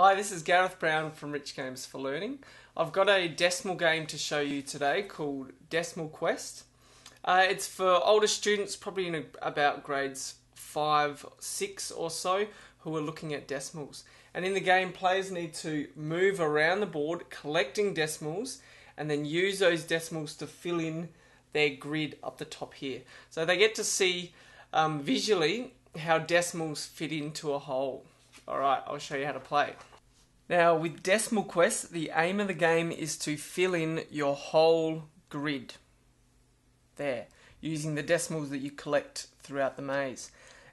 Hi, this is Gareth Brown from Rich Games for Learning. I've got a decimal game to show you today called Decimal Quest. Uh, it's for older students, probably in a, about grades 5, 6 or so, who are looking at decimals. And in the game, players need to move around the board collecting decimals and then use those decimals to fill in their grid up the top here. So they get to see um, visually how decimals fit into a whole. Alright, I'll show you how to play. Now, with Decimal Quest, the aim of the game is to fill in your whole grid. There, using the decimals that you collect throughout the maze.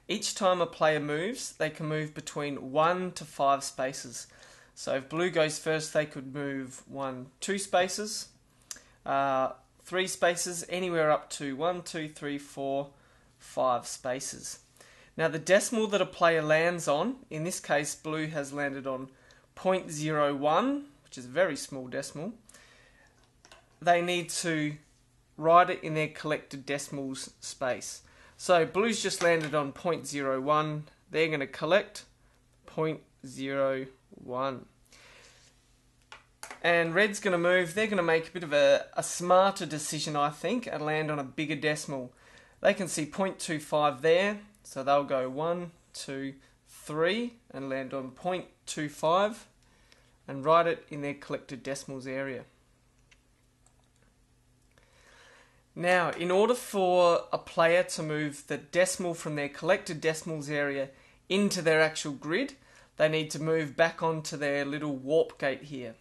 Each time a player moves, they can move between 1 to 5 spaces. So if blue goes first, they could move 1, 2 spaces, uh, 3 spaces, anywhere up to 1, 2, 3, 4, 5 spaces. Now the decimal that a player lands on, in this case blue has landed on 0.01, which is a very small decimal, they need to write it in their collected decimals space. So blue's just landed on 0.01, they're going to collect 0.01. And red's going to move, they're going to make a bit of a, a smarter decision, I think, and land on a bigger decimal. They can see 0.25 there, so they'll go 1, 2, 3 and land on 0.25 and write it in their collected decimals area. Now, in order for a player to move the decimal from their collected decimals area into their actual grid, they need to move back onto their little warp gate here.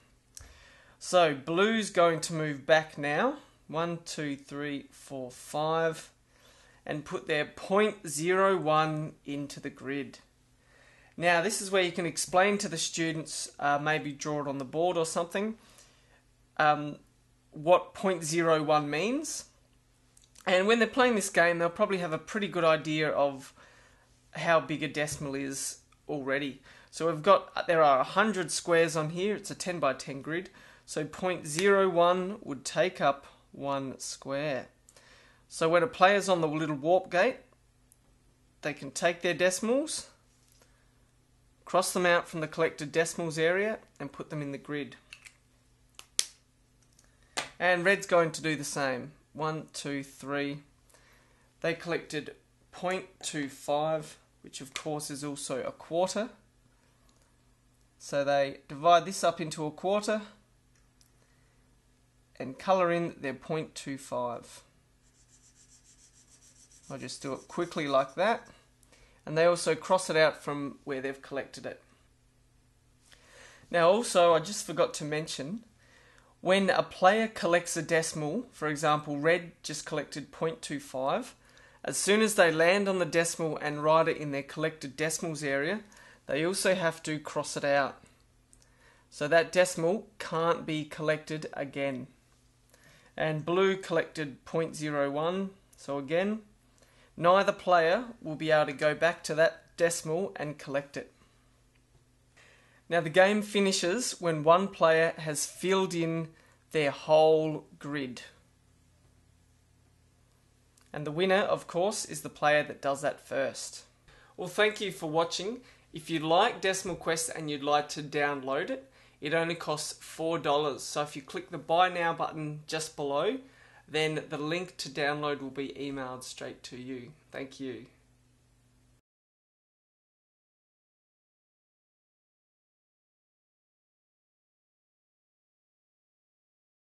So, blue's going to move back now. One, two, three, four, five and put their 0.01 into the grid. Now, this is where you can explain to the students, uh, maybe draw it on the board or something, um, what 0.01 means. And when they're playing this game, they'll probably have a pretty good idea of how big a decimal is already. So we've got, there are 100 squares on here, it's a 10 by 10 grid, so 0.01 would take up one square. So when a player's on the little warp gate, they can take their decimals, cross them out from the collected decimals area, and put them in the grid. And red's going to do the same. One, two, three. They collected 0.25, which of course is also a quarter. So they divide this up into a quarter and colour in their 0.25. I'll just do it quickly like that. And they also cross it out from where they've collected it. Now also, I just forgot to mention, when a player collects a decimal, for example, red just collected 0.25, as soon as they land on the decimal and write it in their collected decimals area, they also have to cross it out. So that decimal can't be collected again. And blue collected 0.01, so again, Neither player will be able to go back to that decimal and collect it. Now the game finishes when one player has filled in their whole grid. And the winner, of course, is the player that does that first. Well, thank you for watching. If you like Decimal Quest and you'd like to download it, it only costs $4. So if you click the Buy Now button just below, then the link to download will be emailed straight to you. Thank you.